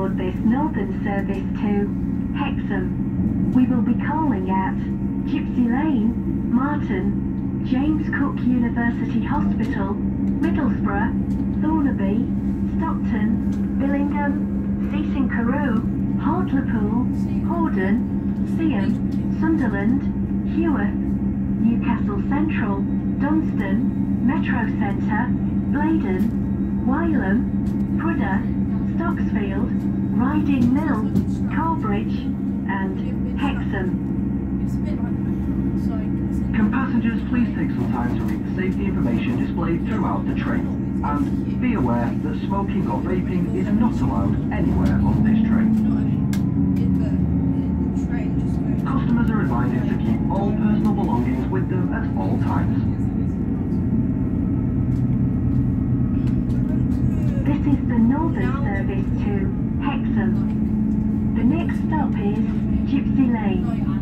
board this northern service to Hexham. We will be calling at Gypsy Lane, Marton, James Cook University Hospital, Middlesbrough, Thornaby, Stockton, Billingham, Seaton Carew, Hartlepool, Horden, Seaham, Sunderland, Heworth, Newcastle Central, Dunston, Metro Centre, Blaydon, Wylam, Prudhoe, Stocksfield, Riding Mill, Corbridge, and Hexham. Can passengers please take some time to read the safety information displayed throughout the train? And be aware that smoking or vaping is not allowed anywhere on this train. Customers are advised to keep all personal belongings with them at all times. This is the northern service to Hexham. The next stop is Gypsy Lane.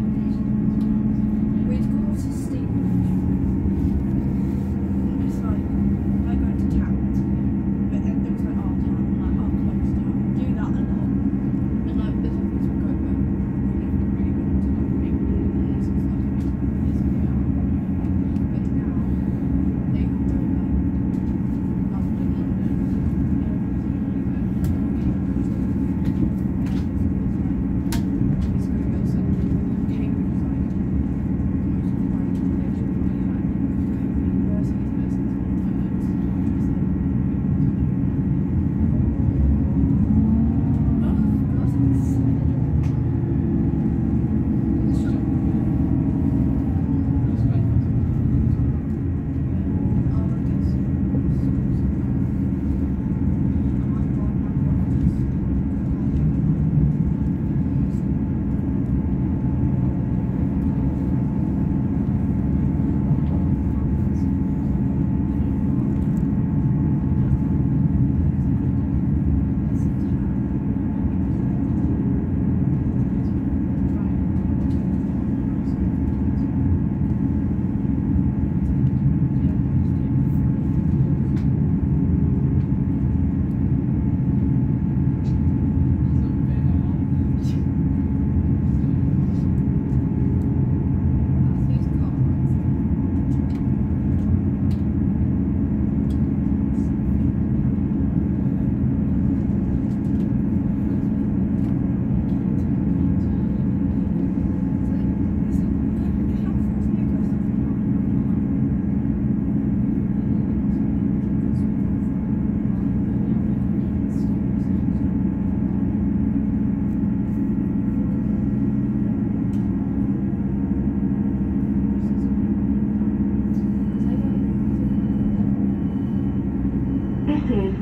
is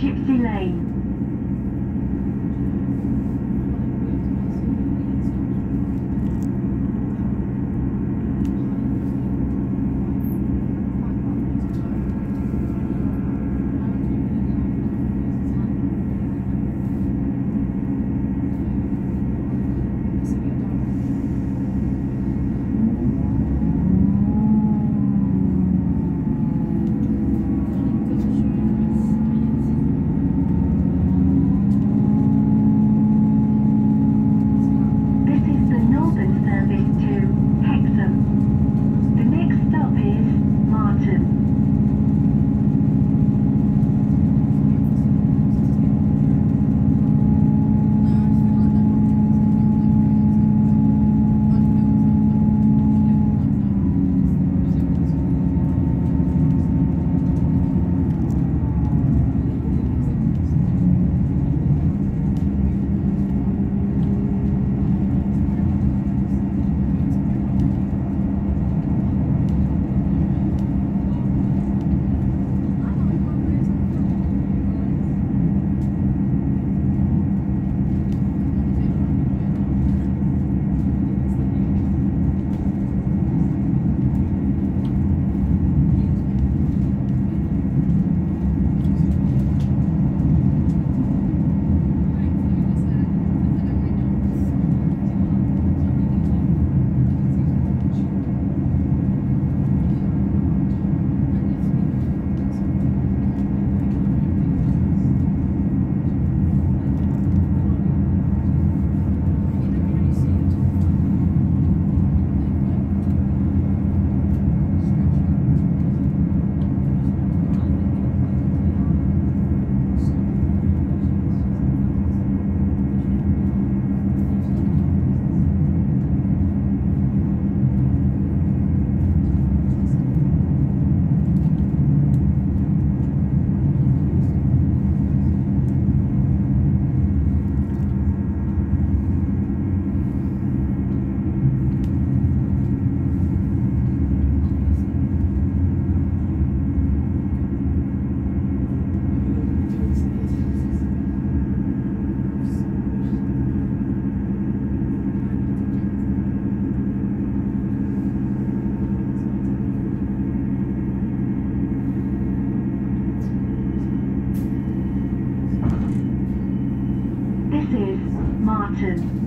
Gypsy Lane. 嗯